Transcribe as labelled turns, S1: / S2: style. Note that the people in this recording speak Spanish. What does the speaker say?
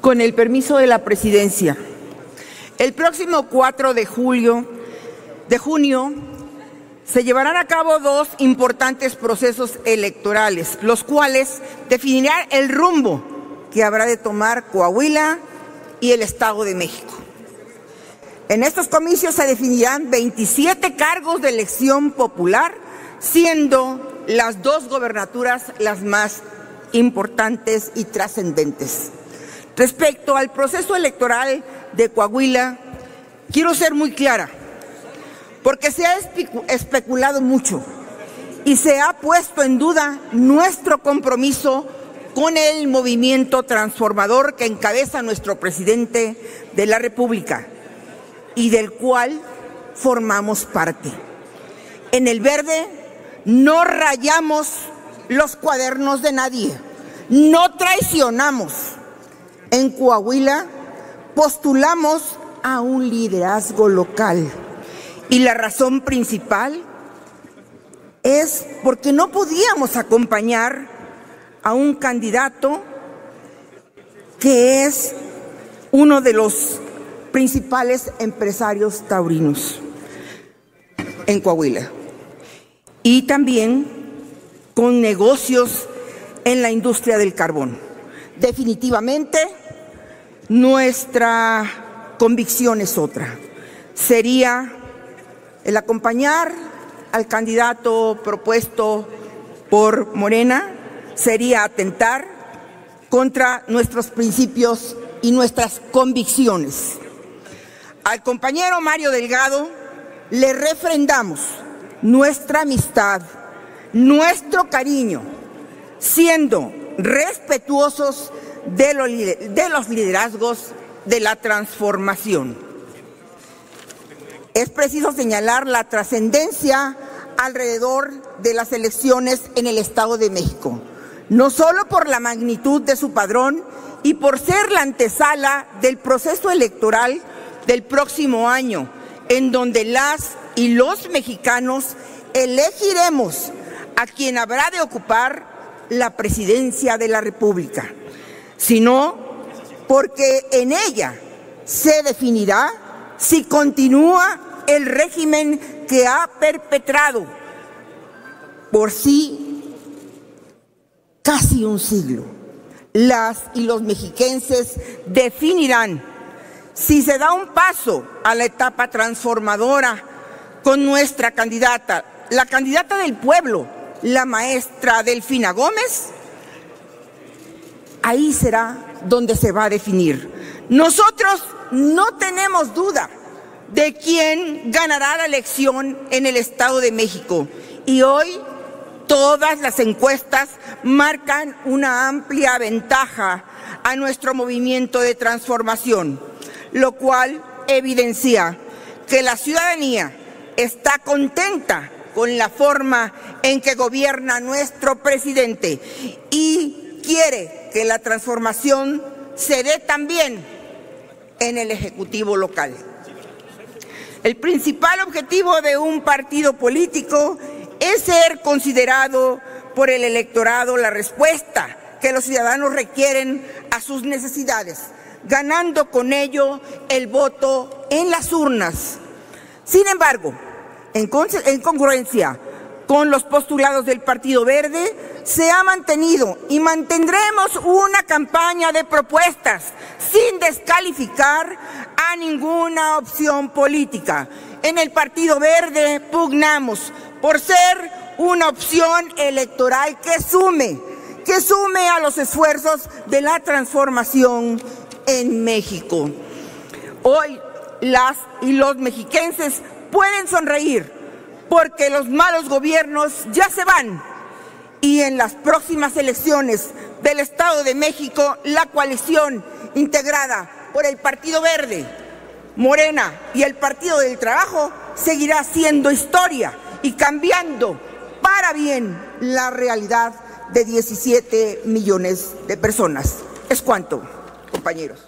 S1: Con el permiso de la presidencia, el próximo 4 de julio, de junio, se llevarán a cabo dos importantes procesos electorales, los cuales definirán el rumbo que habrá de tomar Coahuila y el Estado de México. En estos comicios se definirán 27 cargos de elección popular, siendo las dos gobernaturas las más importantes y trascendentes. Respecto al proceso electoral de Coahuila, quiero ser muy clara, porque se ha especulado mucho y se ha puesto en duda nuestro compromiso con el movimiento transformador que encabeza nuestro presidente de la República y del cual formamos parte. En el verde no rayamos los cuadernos de nadie, no traicionamos. En Coahuila postulamos a un liderazgo local y la razón principal es porque no podíamos acompañar a un candidato que es uno de los principales empresarios taurinos en Coahuila y también con negocios en la industria del carbón. Definitivamente, nuestra convicción es otra. Sería el acompañar al candidato propuesto por Morena, sería atentar contra nuestros principios y nuestras convicciones. Al compañero Mario Delgado le refrendamos nuestra amistad, nuestro cariño, siendo respetuosos de los, de los liderazgos de la transformación. Es preciso señalar la trascendencia alrededor de las elecciones en el Estado de México, no solo por la magnitud de su padrón y por ser la antesala del proceso electoral del próximo año, en donde las y los mexicanos elegiremos a quien habrá de ocupar la presidencia de la República, sino porque en ella se definirá si continúa el régimen que ha perpetrado por sí casi un siglo. Las y los mexiquenses definirán si se da un paso a la etapa transformadora con nuestra candidata, la candidata del pueblo, la maestra Delfina Gómez, ahí será donde se va a definir. Nosotros no tenemos duda de quién ganará la elección en el Estado de México. Y hoy todas las encuestas marcan una amplia ventaja a nuestro movimiento de transformación lo cual evidencia que la ciudadanía está contenta con la forma en que gobierna nuestro presidente y quiere que la transformación se dé también en el Ejecutivo local. El principal objetivo de un partido político es ser considerado por el electorado la respuesta que los ciudadanos requieren a sus necesidades ganando con ello el voto en las urnas. Sin embargo, en, congruencia con los postulados del Partido Verde, se ha mantenido y mantendremos una campaña de propuestas sin descalificar a ninguna opción política. En el Partido Verde pugnamos por ser una opción electoral que sume, que sume a los esfuerzos de la transformación en México. Hoy las y los mexiquenses pueden sonreír porque los malos gobiernos ya se van y en las próximas elecciones del Estado de México la coalición integrada por el Partido Verde, Morena y el Partido del Trabajo seguirá siendo historia y cambiando para bien la realidad de 17 millones de personas. Es cuanto compañeros.